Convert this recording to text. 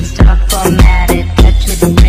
Stop top formatted, touch it.